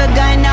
never guy now.